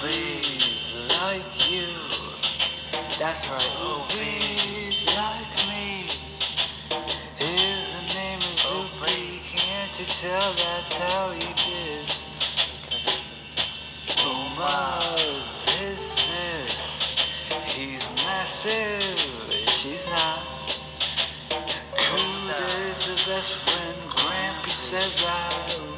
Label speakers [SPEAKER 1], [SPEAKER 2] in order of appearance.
[SPEAKER 1] Oobi's like you. That's right, oh, Oobi's like me. His name is oh. Oobi. Can't you tell that's how he is? Uma's his sis. He's massive. She's not. Cool is the best friend. Grampu says I